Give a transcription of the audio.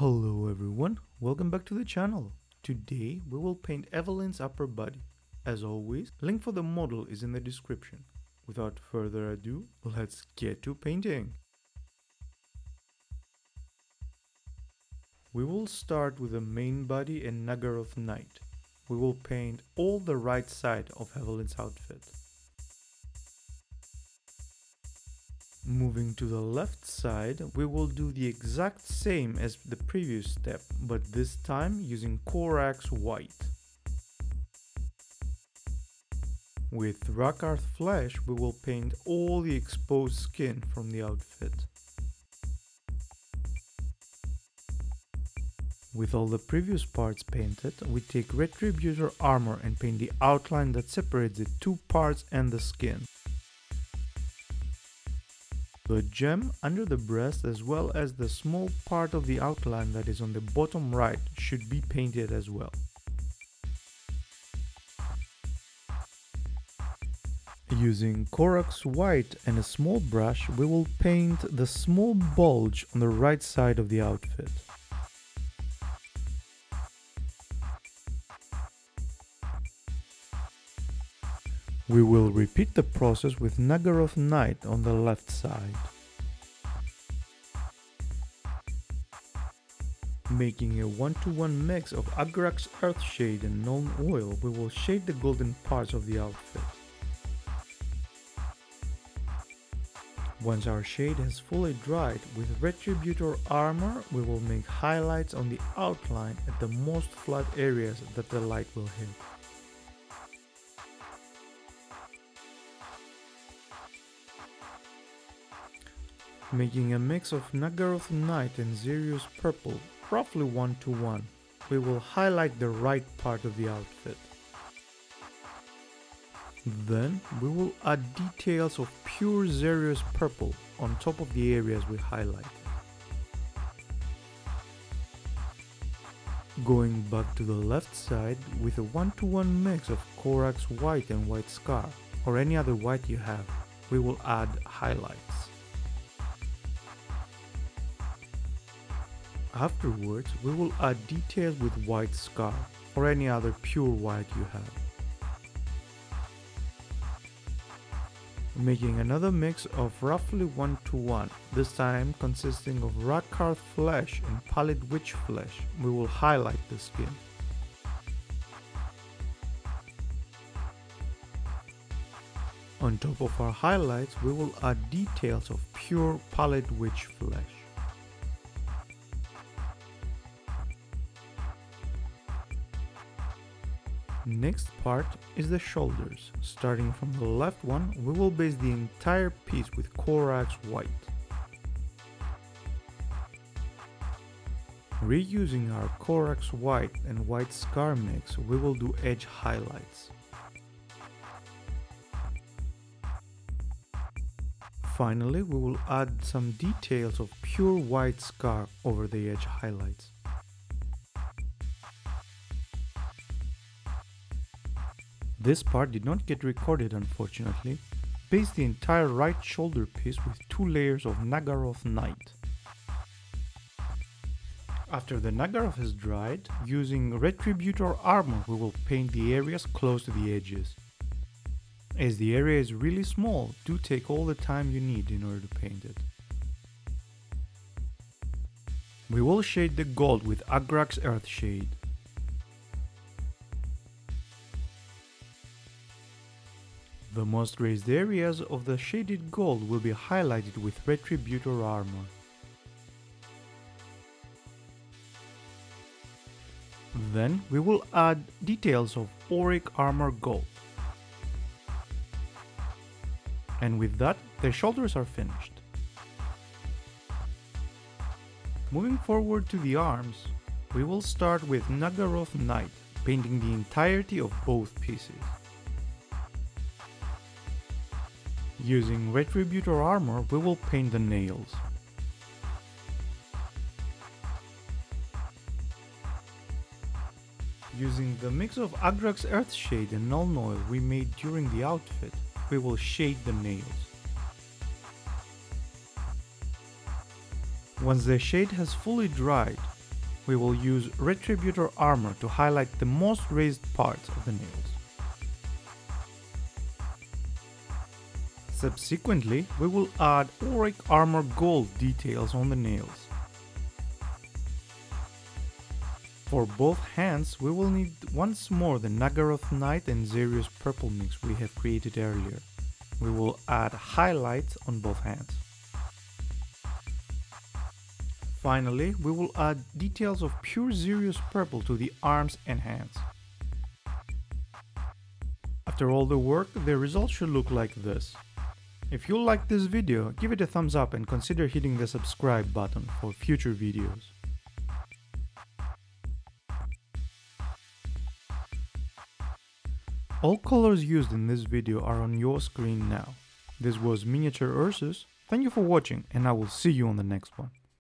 Hello everyone, welcome back to the channel. Today we will paint Evelynn's upper body. As always, link for the model is in the description. Without further ado, let's get to painting. We will start with the main body and Naggaroth Night. We will paint all the right side of Evelynn's outfit. Moving to the left side, we will do the exact same as the previous step, but this time using Corax White. With Rakarth Flesh, we will paint all the exposed skin from the outfit. With all the previous parts painted, we take Retributor armor and paint the outline that separates the two parts and the skin. The gem under the breast as well as the small part of the outline that is on the bottom right should be painted as well. Using Corax White and a small brush, we will paint the small bulge on the right side of the outfit. We will repeat the process with Naggaroth Night on the left side. Making a one-to-one -one mix of Agrax Earthshade and Nuln Oil, we will shade the golden parts of the outfit. Once our shade has fully dried, with Retributor Armor, we will make highlights on the outline at the most flat areas that the light will hit. Making a mix of Naggaroth Night and Xereus Purple, roughly 1 to 1, we will highlight the right part of the outfit. Then we will add details of pure Xereus Purple on top of the areas we highlight. Going back to the left side with a one-to-one -one mix of Corax White and White Scar, or any other white you have, we will add highlights. Afterwards, we will add details with white scar or any other pure white you have. Making another mix of roughly 1 to 1, this time consisting of Rakarth flesh and Pallid wych flesh, we will highlight the skin. On top of our highlights, we will add details of pure Pallid wych flesh. Next part is the shoulders. Starting from the left one, we will base the entire piece with Corax White. Reusing our Corax White and White Scar mix, we will do edge highlights. Finally, we will add some details of pure white scar over the edge highlights. This part did not get recorded unfortunately. Base the entire right shoulder piece with two layers of Naggaroth Night. After the Naggaroth has dried, using Retributor armor we will paint the areas close to the edges. As the area is really small, do take all the time you need in order to paint it. We will shade the gold with Agrax Earthshade. The most raised areas of the shaded gold will be highlighted with Retributor armor. Then we will add details of Auric armor gold. And with that, the shoulders are finished. Moving forward to the arms, we will start with Naggaroth Night, painting the entirety of both pieces. Using Retributor armor, we will paint the nails. Using the mix of Agrax Earthshade and Nuln Oil we made during the outfit, we will shade the nails. Once the shade has fully dried, we will use Retributor Armor to highlight the most raised parts of the nails. Subsequently, we will add Auric Armor Gold details on the nails. For both hands, we will need once more the Naggaroth Night and Xereus Purple mix we have created earlier. We will add highlights on both hands. Finally, we will add details of pure Xereus Purple to the arms and hands. After all the work, the result should look like this. If you liked this video, give it a thumbs up and consider hitting the subscribe button for future videos. All colors used in this video are on your screen now. This was Miniature Ursus, thank you for watching and I will see you on the next one.